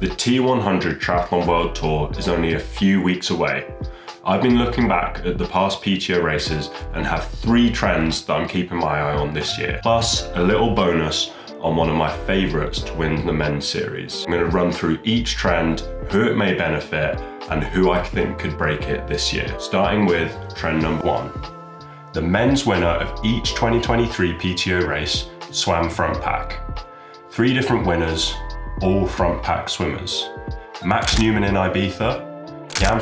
The T100 Triathlon World Tour is only a few weeks away. I've been looking back at the past PTO races and have three trends that I'm keeping my eye on this year, plus a little bonus on one of my favourites to win the men's series. I'm going to run through each trend, who it may benefit, and who I think could break it this year. Starting with trend number one. The men's winner of each 2023 PTO race swam front pack. Three different winners, all front pack swimmers. Max Neumann in Ibiza, Jan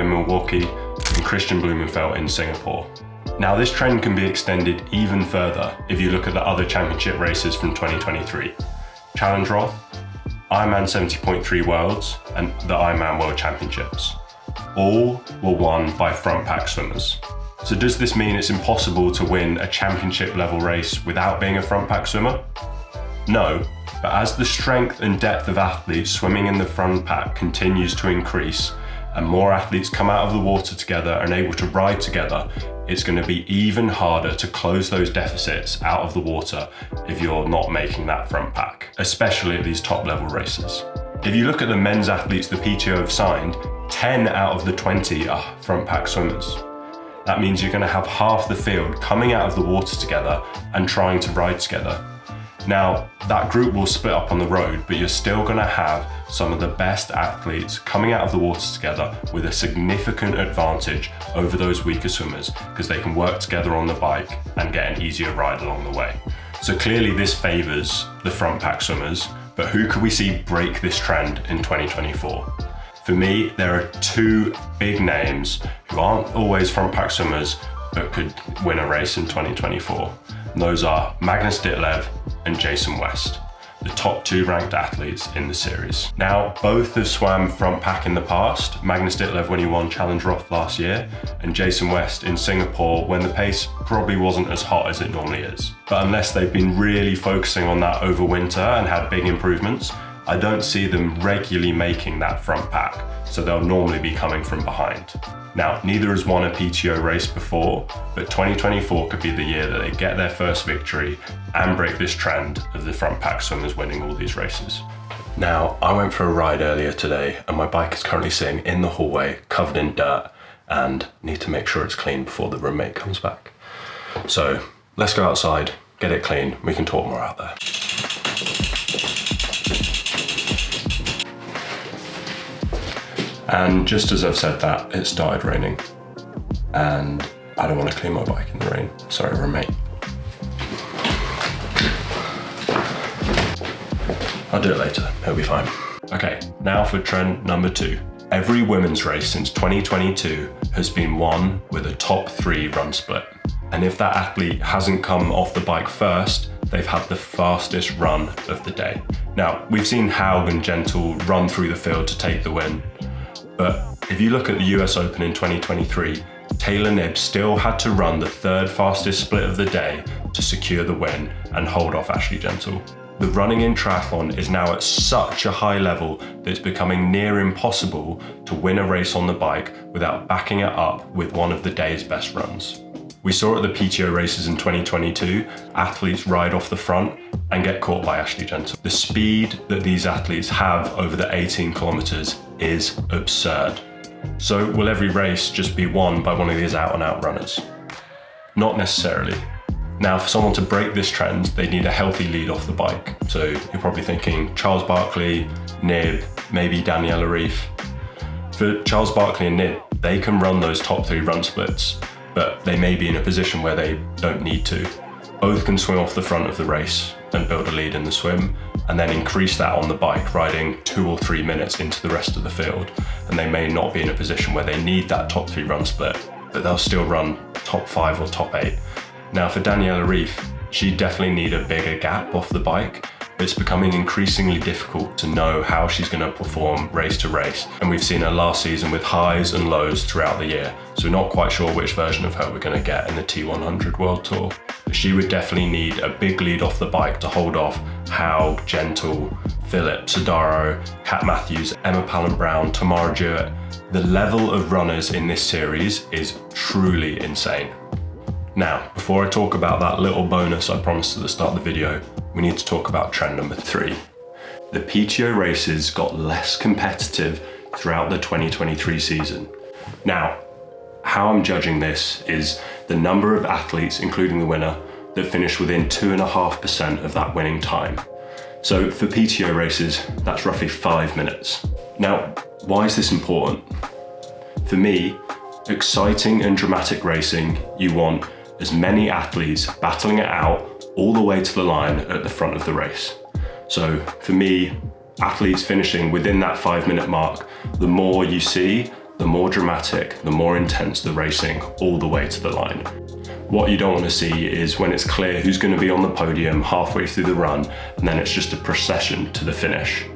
in Milwaukee, and Kristian Blummenfelt in Singapore. Now this trend can be extended even further if you look at the other championship races from 2023. Challenge Roth, Ironman 70.3 Worlds, and the Ironman World Championships. All were won by front pack swimmers. So does this mean it's impossible to win a championship level race without being a front pack swimmer? No, but as the strength and depth of athletes swimming in the front pack continues to increase, and more athletes come out of the water together and able to ride together, it's going to be even harder to close those deficits out of the water if you're not making that front pack, especially at these top level races. If you look at the men's athletes the PTO have signed, 10 out of the 20 are front pack swimmers. That means you're going to have half the field coming out of the water together and trying to ride together. Now, that group will split up on the road, but you're still going to have some of the best athletes coming out of the water together with a significant advantage over those weaker swimmers because they can work together on the bike and get an easier ride along the way. So clearly this favours the front pack swimmers, but who could we see break this trend in 2024? For me, there are two big names who aren't always front pack swimmers, but could win a race in 2024. Those are Magnus Ditlev and Jason West, the top two ranked athletes in the series. Now, both have swam front pack in the past, Magnus Ditlev when he won Challenge Roth last year, and Jason West in Singapore when the pace probably wasn't as hot as it normally is. But unless they've been really focusing on that over winter and had big improvements, I don't see them regularly making that front pack, so they'll normally be coming from behind. Now, neither has won a PTO race before, but 2024 could be the year that they get their first victory and break this trend of the front pack swimmers winning all these races. Now, I went for a ride earlier today and my bike is currently sitting in the hallway covered in dirt and need to make sure it's clean before the roommate comes back. So let's go outside, get it clean, we can talk more out there. And just as I've said that, it started raining. And I don't want to clean my bike in the rain. Sorry, roommate. I'll do it later, it'll be fine. Okay, now for trend number two. Every women's race since 2022 has been won with a top three run split. And if that athlete hasn't come off the bike first, they've had the fastest run of the day. Now, we've seen Haug and Gentle run through the field to take the win, but if you look at the US Open in 2023, Taylor Knibb still had to run the third fastest split of the day to secure the win and hold off Ashley Gentle. The running in triathlon is now at such a high level that it's becoming near impossible to win a race on the bike without backing it up with one of the day's best runs. We saw at the PTO races in 2022, athletes ride off the front and get caught by Ashley Gentle. The speed that these athletes have over the 18 kilometers is absurd. So will every race just be won by one of these out and out runners? Not necessarily. Now, for someone to break this trend, they need a healthy lead off the bike. So you're probably thinking Charles Barkley, Knibb, maybe Daniela Ryf. For Charles-Barclay and Knibb, they can run those top three run splits, but they may be in a position where they don't need to. Both can swim off the front of the race and build a lead in the swim, and then increase that on the bike, riding two or three minutes into the rest of the field. And they may not be in a position where they need that top three run split, but they'll still run top five or top eight. Now for Daniela Ryf, she definitely need a bigger gap off the bike, it's becoming increasingly difficult to know how she's going to perform race to race. And we've seen her last season with highs and lows throughout the year, so we're not quite sure which version of her we're going to get in the T100 World Tour. But she would definitely need a big lead off the bike to hold off Haug, Gentle, Philipp, Sodaro, Kat Matthews, Emma Pallant Brown, Tamara Jewett. The level of runners in this series is truly insane. Now, before I talk about that little bonus I promised at the start of the video, we need to talk about trend number three. the PTO races got less competitive throughout the 2023 season. Now, how I'm judging this is the number of athletes, including the winner, that finished within 2.5% of that winning time. So for PTO races, that's roughly five minutes. Now, why is this important? For me, exciting and dramatic racing, you want as many athletes battling it out all the way to the line at the front of the race. So for me, athletes finishing within that five minute mark, the more you see, the more dramatic, the more intense the racing all the way to the line. What you don't want to see is when it's clear who's going to be on the podium halfway through the run, and then it's just a procession to the finish.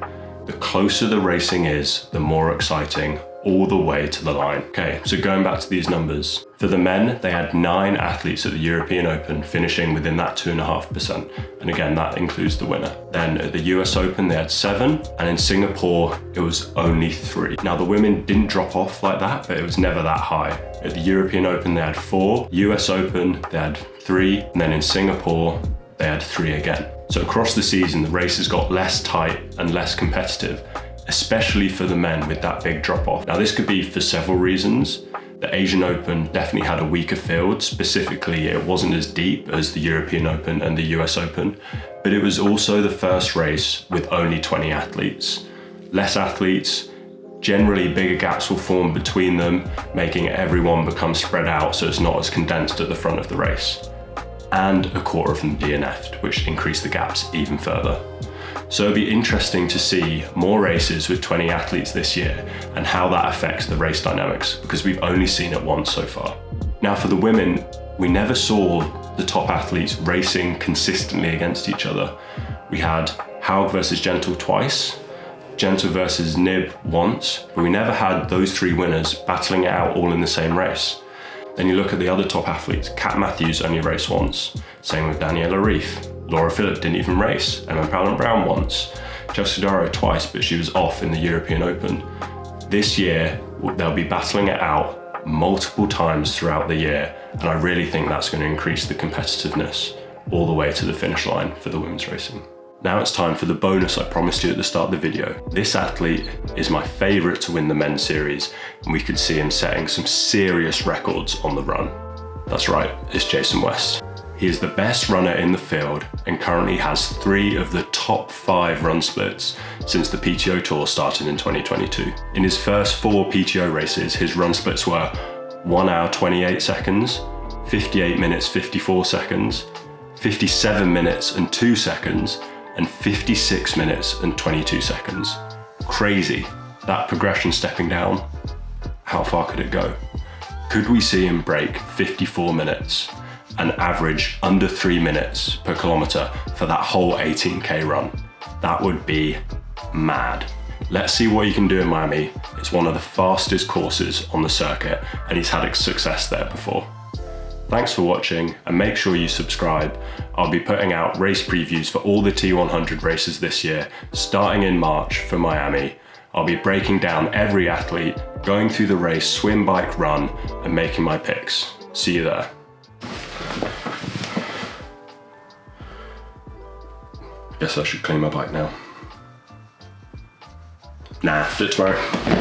The closer the racing is, the more exciting all the way to the line. Okay, so going back to these numbers. For the men, they had nine athletes at the European Open finishing within that 2.5%. And again, that includes the winner. Then at the US Open, they had seven. And in Singapore, it was only three. Now, the women didn't drop off like that, but it was never that high. At the European Open, they had four. US Open, they had three. And then in Singapore, they had three again. So across the season, the races got less tight and less competitive especially for the men with that big drop off. Now, this could be for several reasons. The Asian Open definitely had a weaker field. Specifically, it wasn't as deep as the European Open and the US Open, but it was also the first race with only 20 athletes. Less athletes, generally bigger gaps will form between them, making everyone become spread out so it's not as condensed at the front of the race. And a quarter of them DNF'd, which increased the gaps even further. So it'll be interesting to see more races with 20 athletes this year and how that affects the race dynamics because we've only seen it once so far. Now for the women, we never saw the top athletes racing consistently against each other. We had Haug versus Gentle twice, Gentle versus Knibb once, but we never had those three winners battling it out all in the same race. Then you look at the other top athletes, Kat Matthews only raced once, same with Daniela Ryf. Laura Philipp didn't even race. Emma Pallant Brown once. Chelsea Sodaro twice, but she was off in the European Open. This year, they'll be battling it out multiple times throughout the year, and I really think that's going to increase the competitiveness all the way to the finish line for the women's racing. Now it's time for the bonus I promised you at the start of the video. This athlete is my favourite to win the men's series, and we could see him setting some serious records on the run. That's right, it's Jason West. He is the best runner in the field and currently has three of the top five run splits since the PTO Tour started in 2022. In his first four PTO races, his run splits were 1 hour 28 seconds, 58 minutes 54 seconds, 57 minutes and 2 seconds, and 56 minutes and 22 seconds. Crazy. That progression stepping down, how far could it go? Could we see him break 54 minutes? An average under three minutes per kilometer for that whole 18K run. That would be mad. Let's see what you can do in Miami. It's one of the fastest courses on the circuit and he's had success there before. Thanks for watching and make sure you subscribe. I'll be putting out race previews for all the T100 races this year, starting in March for Miami. I'll be breaking down every athlete, going through the race, swim, bike, run, and making my picks. See you there. Guess I should clean my bike now. Nah, do it tomorrow.